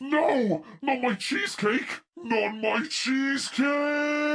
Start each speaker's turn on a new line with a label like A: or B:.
A: No! Not my cheesecake! Not my cheesecake!